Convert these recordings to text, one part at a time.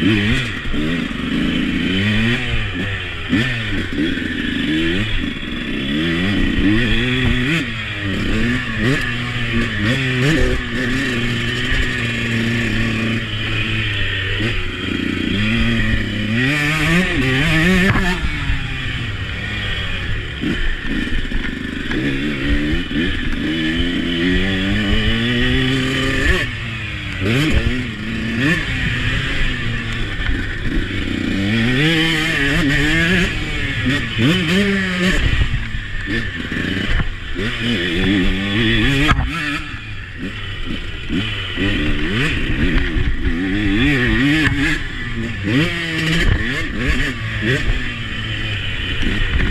Mm-hmm. Mm-hmm.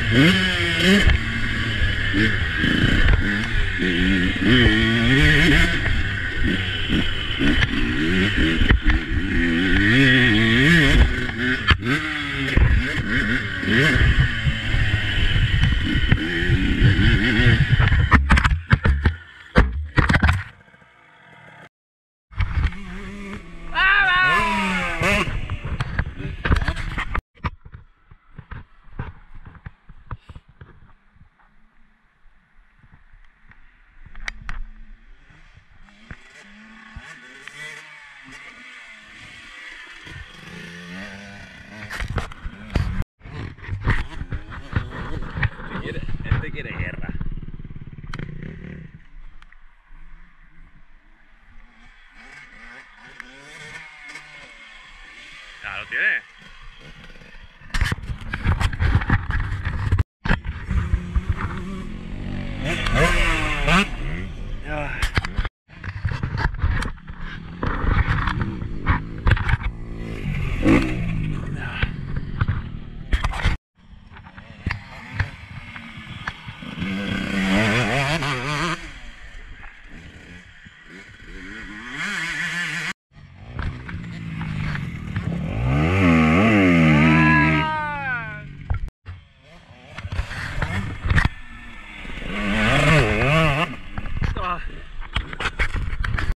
Este